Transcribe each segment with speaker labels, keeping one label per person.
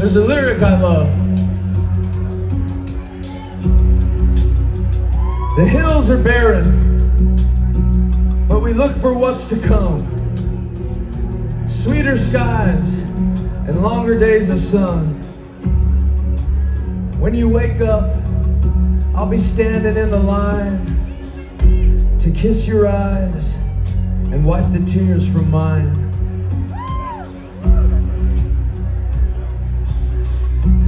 Speaker 1: There's a lyric I love. The hills are barren, but we look for what's to come. Sweeter skies and longer days of sun. When you wake up, I'll be standing in the line to kiss your eyes and wipe the tears from mine.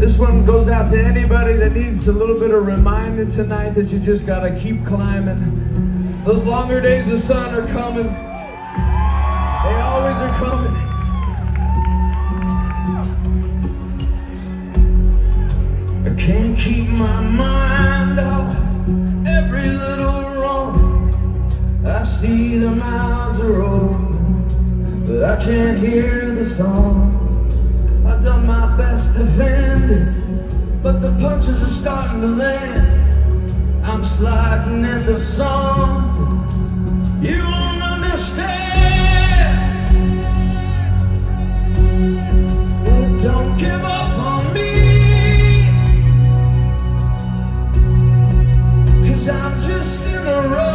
Speaker 1: This one goes out to anybody that needs a little bit of reminder tonight that you just gotta keep climbing. Those longer days of sun are coming. They always are coming. I can't keep my mind off every little wrong. I see the miles are open, but I can't hear the song. I've done my best to fend, but the punches are starting to land. I'm sliding in the song. You won't understand. But don't give up. I'm just in a rush.